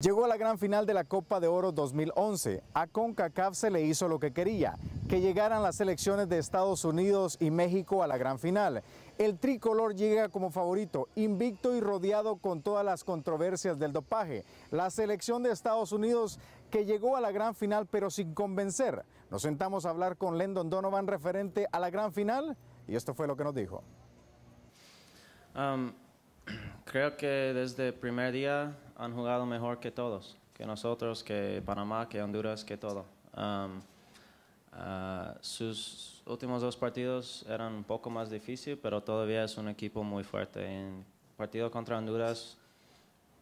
Llegó a la gran final de la Copa de Oro 2011. A CONCACAF se le hizo lo que quería, que llegaran las selecciones de Estados Unidos y México a la gran final. El tricolor llega como favorito, invicto y rodeado con todas las controversias del dopaje. La selección de Estados Unidos que llegó a la gran final pero sin convencer. Nos sentamos a hablar con Lendon Donovan referente a la gran final y esto fue lo que nos dijo. Um, creo que desde el primer día han jugado mejor que todos, que nosotros, que Panamá, que Honduras, que todo. Um, uh, sus últimos dos partidos eran un poco más difíciles, pero todavía es un equipo muy fuerte. En partido contra Honduras,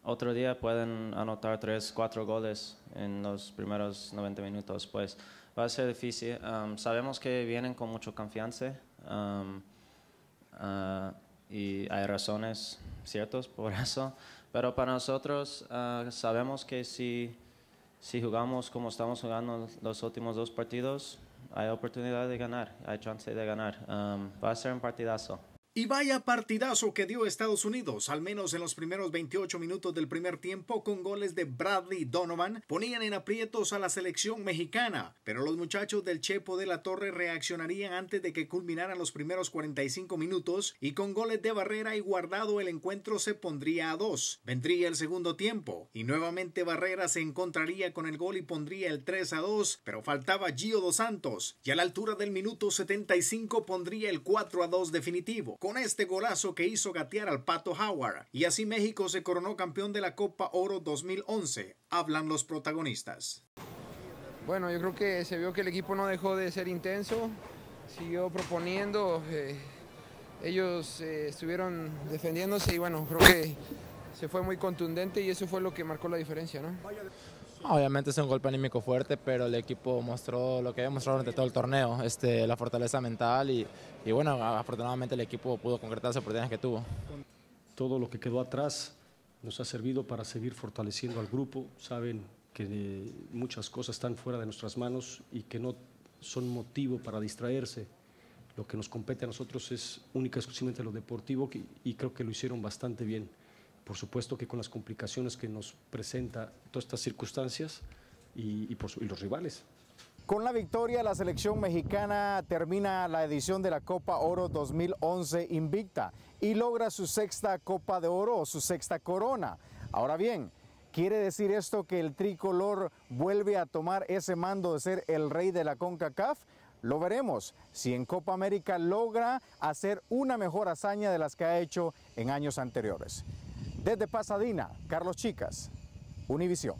otro día pueden anotar tres, cuatro goles en los primeros 90 minutos. Pues va a ser difícil. Um, sabemos que vienen con mucha confianza. Um, uh, y hay razones ciertas por eso, pero para nosotros uh, sabemos que si, si jugamos como estamos jugando los últimos dos partidos, hay oportunidad de ganar, hay chance de ganar. Um, va a ser un partidazo. Y vaya partidazo que dio Estados Unidos, al menos en los primeros 28 minutos del primer tiempo, con goles de Bradley Donovan, ponían en aprietos a la selección mexicana, pero los muchachos del Chepo de la Torre reaccionarían antes de que culminaran los primeros 45 minutos y con goles de Barrera y Guardado el encuentro se pondría a dos. Vendría el segundo tiempo y nuevamente Barrera se encontraría con el gol y pondría el 3 a 2, pero faltaba Gio dos Santos y a la altura del minuto 75 pondría el 4 a 2 definitivo este golazo que hizo gatear al Pato Howard. Y así México se coronó campeón de la Copa Oro 2011. Hablan los protagonistas. Bueno, yo creo que se vio que el equipo no dejó de ser intenso, siguió proponiendo, eh, ellos eh, estuvieron defendiéndose y bueno, creo que se fue muy contundente y eso fue lo que marcó la diferencia, ¿no? Obviamente es un golpe anímico fuerte, pero el equipo mostró lo que había mostrado durante todo el torneo, este, la fortaleza mental y, y bueno, afortunadamente el equipo pudo concretar las oportunidades que tuvo. Todo lo que quedó atrás nos ha servido para seguir fortaleciendo al grupo. Saben que muchas cosas están fuera de nuestras manos y que no son motivo para distraerse. Lo que nos compete a nosotros es única y exclusivamente lo deportivo y creo que lo hicieron bastante bien por supuesto que con las complicaciones que nos presenta todas estas circunstancias y, los rivales. Con la victoria, la selección mexicana termina la edición de la Copa Oro 2011 invicta y logra su sexta Copa de Oro o su sexta corona. Ahora bien, ¿quiere decir esto que el tricolor vuelve a tomar ese mando de ser el rey de la CONCACAF? Lo veremos si en Copa América logra hacer una mejor hazaña de las que ha hecho en años anteriores. Desde Pasadena, Carlos Chicas, Univisión.